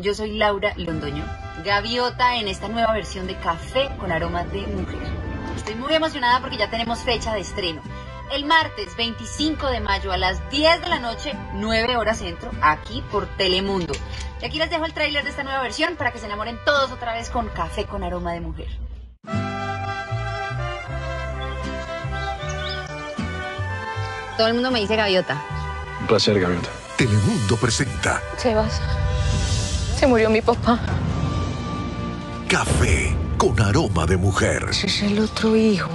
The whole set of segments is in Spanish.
Yo soy Laura Londoño, gaviota en esta nueva versión de Café con aroma de mujer. Estoy muy emocionada porque ya tenemos fecha de estreno. El martes 25 de mayo a las 10 de la noche, 9 horas centro, aquí por Telemundo. Y aquí les dejo el tráiler de esta nueva versión para que se enamoren todos otra vez con Café con aroma de mujer. Todo el mundo me dice gaviota. Un placer, gaviota. Telemundo presenta Sebas, se murió mi papá. Café con aroma de mujer. Ese es el otro hijo,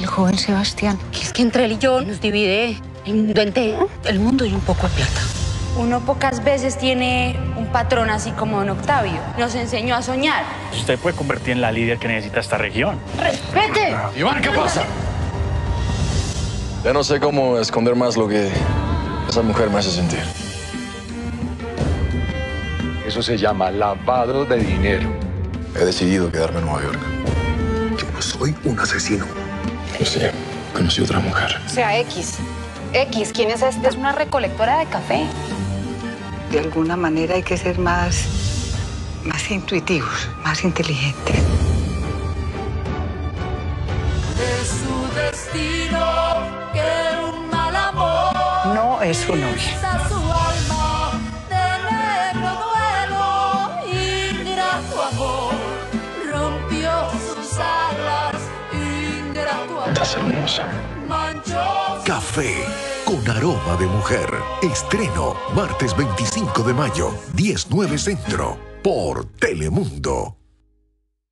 el joven Sebastián. Es que entre él y yo nos divide el mundo entero. El mundo y un poco de plata. Uno pocas veces tiene un patrón así como don Octavio. Nos enseñó a soñar. Usted puede convertir en la líder que necesita esta región. ¡Respete! Iván, ¿qué pasa? Ya no sé cómo esconder más lo que esa mujer me hace sentir. Eso se llama lavado de dinero. He decidido quedarme en Nueva York. Yo no soy un asesino. Yo sé, conocí otra mujer. O sea, X. X, ¿quién es este? Es una recolectora de café. De alguna manera hay que ser más, más intuitivos, más inteligentes. No es su novia. Estás hermosa. Café con aroma de mujer. Estreno martes 25 de mayo, 19 Centro, por Telemundo.